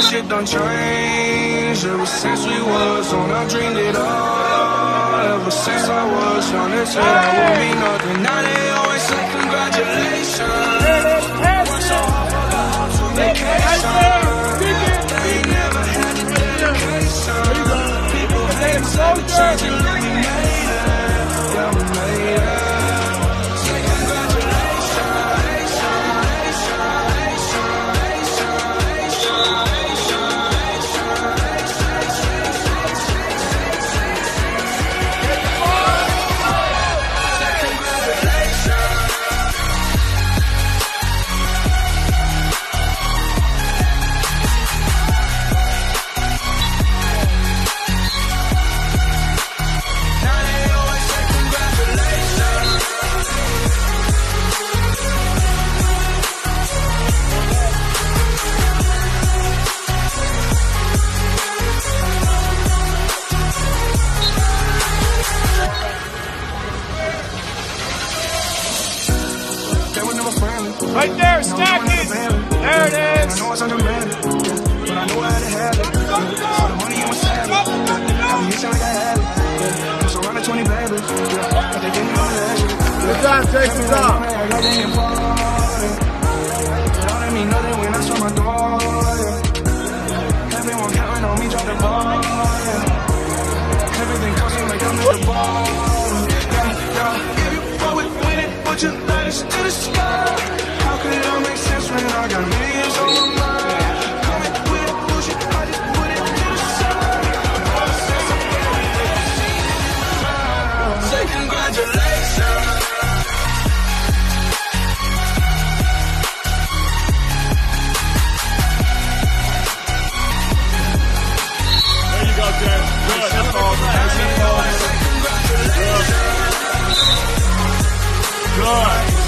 said shit don't change. Ever since we was on, I dreamed it all. Ever since I was young, they said I would be nothing. Now they always say congratulations. Right there, stack it. There it I know it's undemanded, yeah, but I knew I had to have it. Yeah. For the money, I'm a I'm hitching like I had it. Yeah. I'm surrounded 20 babies. But they didn't know that shit. Good job, Jason. Good job. I didn't fall, yeah. It don't mean nothing when I saw my door. Everyone counting on me, drop the ball. Everything costs me like I'm at the ball. Yeah, yeah. If you fuck with winning, put your legs to the sky. Good. Good.